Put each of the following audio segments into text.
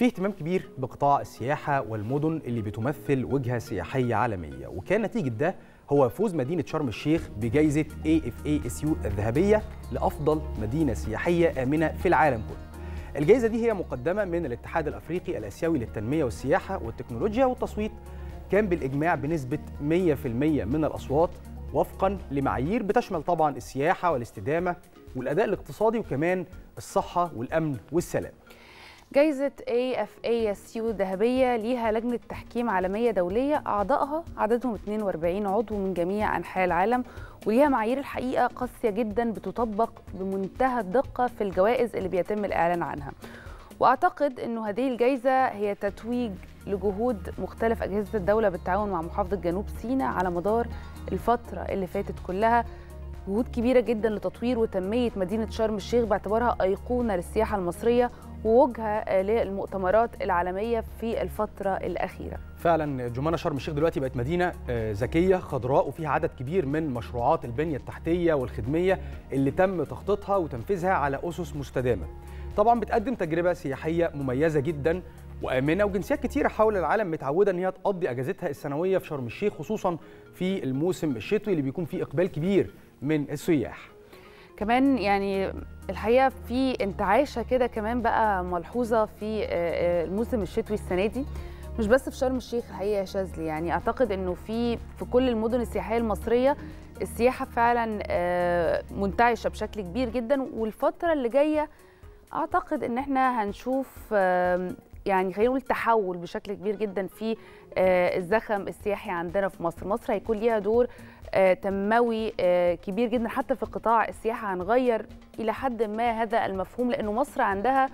في اهتمام كبير بقطاع السياحة والمدن اللي بتمثل وجهة سياحية عالمية. وكان نتيجة ده هو فوز مدينة شرم الشيخ بجائزة AFASU الذهبية لأفضل مدينة سياحية آمنة في العالم كله. الجائزة دي هي مقدمة من الاتحاد الأفريقي الآسيوي للتنمية والسياحة والتكنولوجيا والتصويت. كان بالإجماع بنسبة 100% من الأصوات وفقا لمعايير بتشمل طبعا السياحة والاستدامة والأداء الاقتصادي وكمان الصحة والأمن والسلام. جايزة AFASU ذهبية ليها لجنة تحكيم عالمية دولية أعضائها عددهم 42 عضو من جميع أنحاء العالم وليها معايير الحقيقة قاسية جدا بتطبق بمنتهى الدقة في الجوائز اللي بيتم الإعلان عنها. وأعتقد أنه هذه الجايزة هي تتويج لجهود مختلف أجهزة الدولة بالتعاون مع محافظة جنوب سيناء على مدار الفترة اللي فاتت كلها. جهود كبيرة جدا لتطوير وتنمية مدينة شرم الشيخ باعتبارها أيقونة للسياحة المصرية ووجهة للمؤتمرات العالمية في الفترة الأخيرة. فعلا جمانة شرم الشيخ دلوقتي بقت مدينة ذكية خضراء وفيها عدد كبير من مشروعات البنية التحتية والخدمية اللي تم تخطيطها وتنفيذها على أسس مستدامة. طبعا بتقدم تجربة سياحية مميزة جدا وآمنة وجنسيات كتيرة حول العالم متعودة إن هي تقضي أجازتها السنوية في شرم الشيخ خصوصا في الموسم الشتوي اللي بيكون فيه إقبال كبير من السياح. كمان يعني الحقيقة في انتعاشة كده كمان بقى ملحوظة في الموسم الشتوي السنة دي. مش بس في شرم الشيخ الحقيقة يا شاذلي يعني أعتقد إنه في في كل المدن السياحية المصرية السياحة فعلا منتعشة بشكل كبير جدا. والفترة اللي جاية أعتقد إن إحنا هنشوف يعني خلينا نقول تحول بشكل كبير جدا في الزخم السياحي عندنا في مصر. مصر هيكون ليها دور تنموي كبير جدا حتى في قطاع السياحة. هنغير إلى حد ما هذا المفهوم لأنه مصر عندها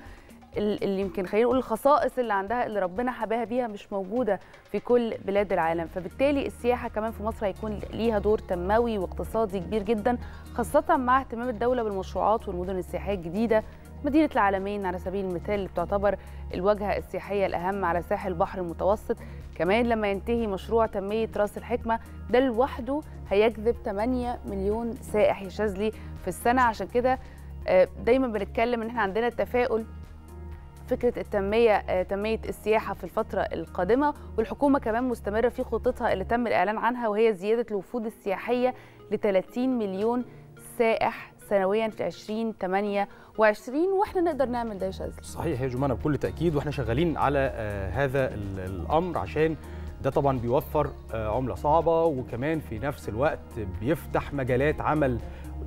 اللي يمكن خلينا نقول الخصائص اللي عندها اللي ربنا حباها بيها مش موجودة في كل بلاد العالم. فبالتالي السياحة كمان في مصر هيكون ليها دور تنموي واقتصادي كبير جدا خاصة مع اهتمام الدولة بالمشروعات والمدن السياحية الجديدة. مدينة العالمين على سبيل المثال اللي بتعتبر الواجهة السياحية الأهم على ساحل البحر المتوسط. كمان لما ينتهي مشروع تنمية راس الحكمة ده لوحده هيجذب 8 مليون سائح يا شاذلي في السنة. عشان كده دايما بنتكلم إن إحنا عندنا تفاؤل فكرة التنمية تنمية السياحة في الفترة القادمة. والحكومة كمان مستمرة في خطتها اللي تم الإعلان عنها وهي زيادة الوفود السياحية ل 30 مليون سائح سنويا في 2028 وإحنا نقدر نعمل ده يا شاذلي. صحيح يا جمانه بكل تأكيد وإحنا شغالين على آه هذا الأمر عشان ده طبعا بيوفر آه عملة صعبة وكمان في نفس الوقت بيفتح مجالات عمل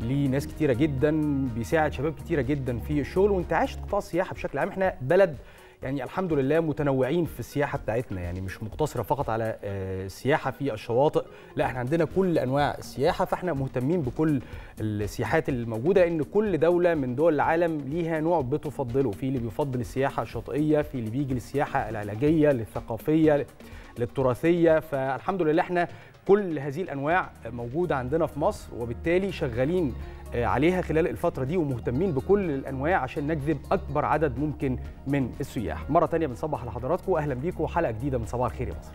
لناس كتيرة جدا بيساعد شباب كتيرة جدا في الشغل. وانتعاش قطاع السياحه بشكل عام. إحنا بلد يعني الحمد لله متنوعين في السياحة بتاعتنا. يعني مش مقتصرة فقط على السياحه في الشواطئ لا إحنا عندنا كل أنواع السياحة فاحنا مهتمين بكل السياحات الموجودة ان كل دولة من دول العالم ليها نوع بتفضله. في اللي بيفضل السياحة الشاطئية في اللي بيجي للسياحة العلاجية للثقافية للتراثية. فالحمد لله إحنا كل هذه الأنواع موجودة عندنا في مصر وبالتالي شغالين عليها خلال الفترة دي ومهتمين بكل الأنواع عشان نجذب أكبر عدد ممكن من السياح. مرة تانية بنصبح على حضراتكم واهلا بيكم وحلقة جديدة من صباح الخير يا مصر.